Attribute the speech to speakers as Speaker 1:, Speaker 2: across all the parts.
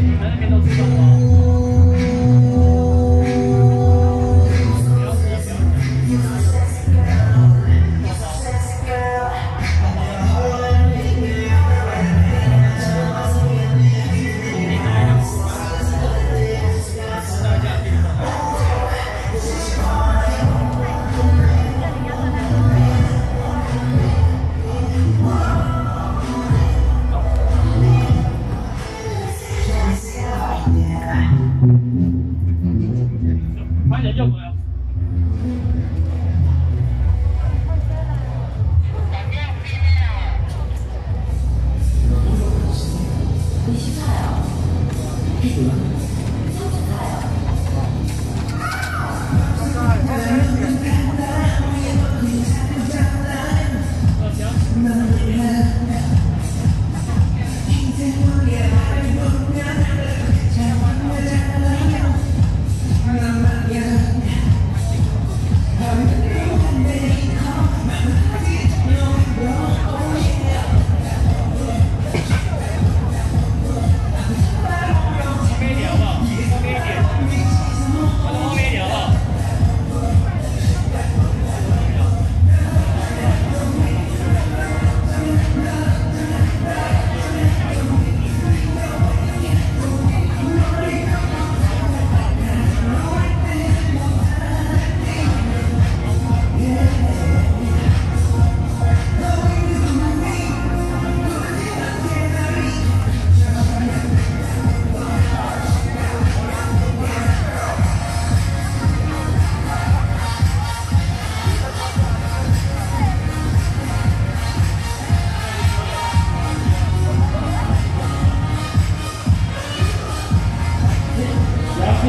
Speaker 1: Hey, I think I don't see the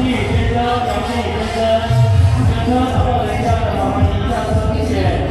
Speaker 1: 天真，阳光雨天真。乘车到人家的烦，里下车，谢谢。